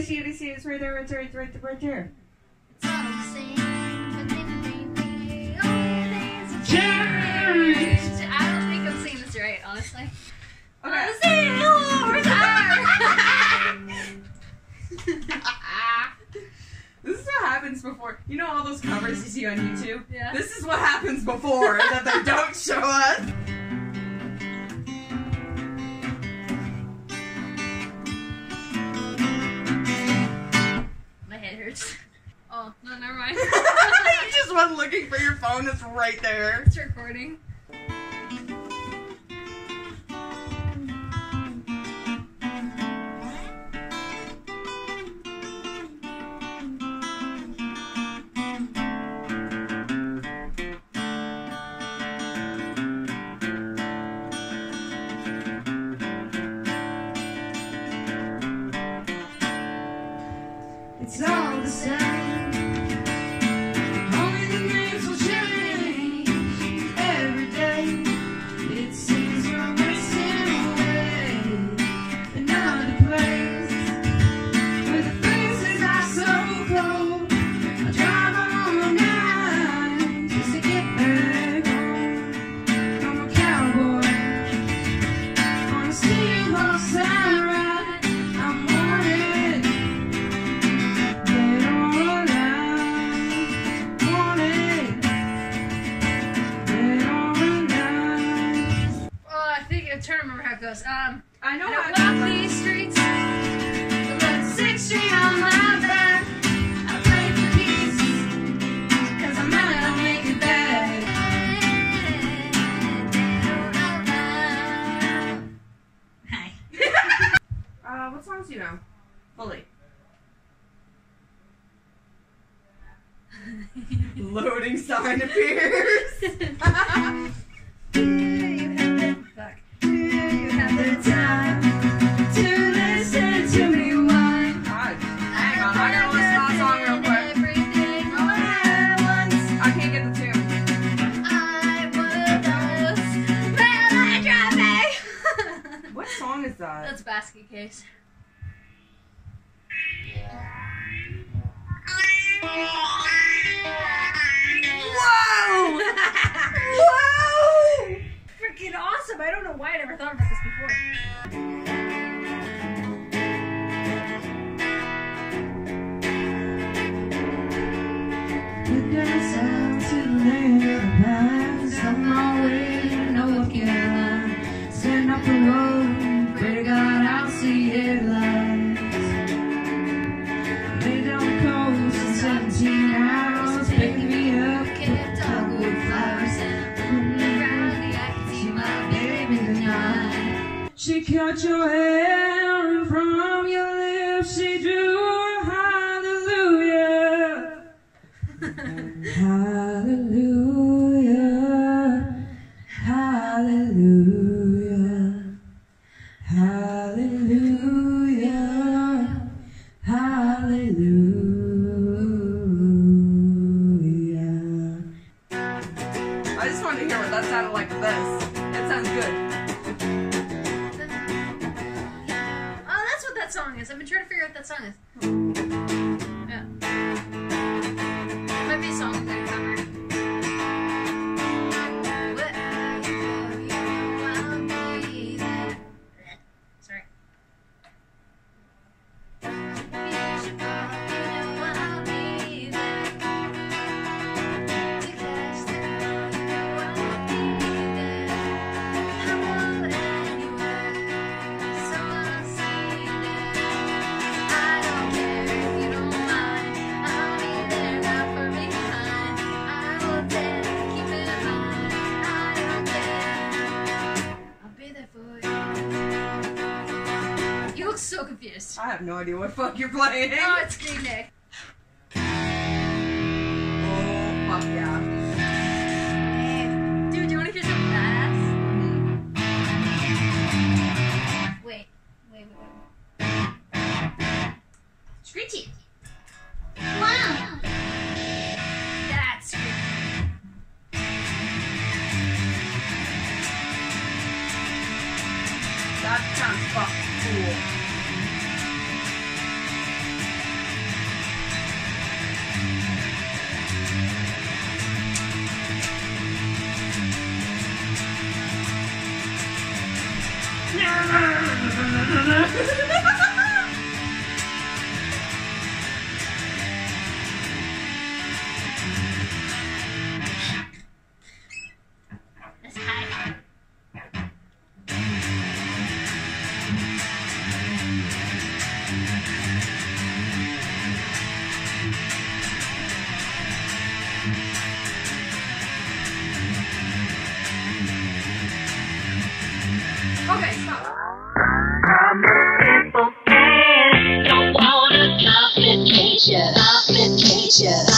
I see it. I see it. I see it. I see it. It's right there. Right there. Right. Right there. Right there. It's all the same. but then the only things that Change. change. I don't think I'm singing this right, honestly. Okay. Let's sing it one more time. This is what happens before. You know all those covers you see on YouTube? Yeah. This is what happens before that they don't show us. Oh, no, never mind. you just went looking for your phone. It's right there. it's recording. I'm trying to remember how it goes. Um, I know I how walk these streets. With six string on my back. I play for peace. Cause I might not make it back. Hi. Uh, what songs do you know? Fully. Loading sign appears. song is that? That's basket case. Whoa! She cut your hair and from your lips she drew a hallelujah. Hallelujah, hallelujah, hallelujah, hallelujah. I just wanted to hear what that sounded like this. It sounds good. That song is. I've been trying to figure out what that song is. Confused. I have no idea what fuck you're playing. Oh, it's Green Day. Oh, fuck yeah. Dude, do you want to hear something badass? Mm-hmm. Wait, wait, wait, wait. Screechy. Wow. That's screechy. That sounds fucking cool. Yeah. Nature,